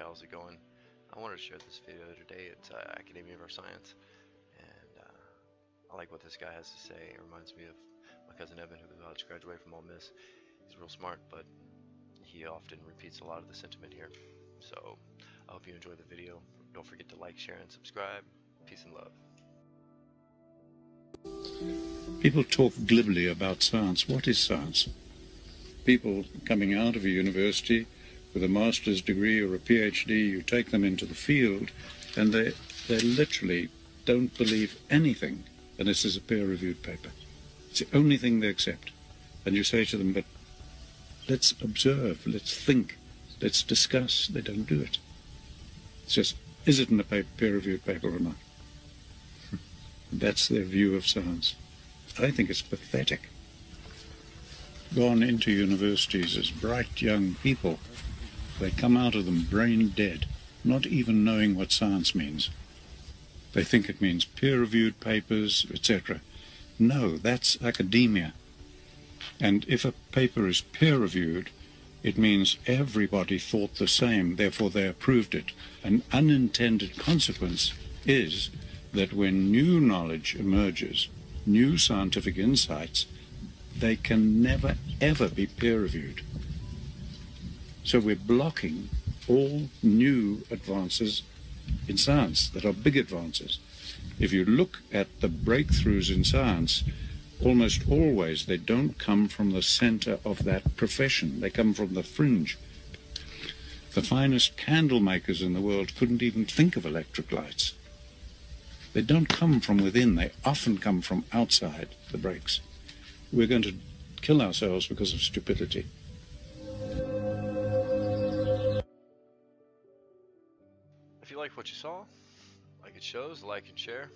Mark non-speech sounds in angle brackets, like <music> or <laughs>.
How's it going? I wanted to share this video today. It's uh, Academia of Our Science, and uh, I like what this guy has to say. It reminds me of my cousin Evan, who about to graduate from Ole Miss. He's real smart, but he often repeats a lot of the sentiment here. So I hope you enjoy the video. Don't forget to like, share, and subscribe. Peace and love. People talk glibly about science. What is science? People coming out of a university with a master's degree or a PhD, you take them into the field, and they, they literally don't believe anything unless there's a peer-reviewed paper. It's the only thing they accept. And you say to them, but let's observe, let's think, let's discuss. They don't do it. It's just, is it in a peer-reviewed paper or not? <laughs> That's their view of science. I think it's pathetic. Gone into universities as bright young people they come out of them brain dead, not even knowing what science means. They think it means peer-reviewed papers, etc. No, that's academia. And if a paper is peer-reviewed, it means everybody thought the same, therefore they approved it. An unintended consequence is that when new knowledge emerges, new scientific insights, they can never ever be peer-reviewed. So we're blocking all new advances in science that are big advances. If you look at the breakthroughs in science, almost always they don't come from the center of that profession. They come from the fringe. The finest candle makers in the world couldn't even think of electric lights. They don't come from within, they often come from outside the breaks. We're going to kill ourselves because of stupidity. Like what you saw, like it shows, like and share.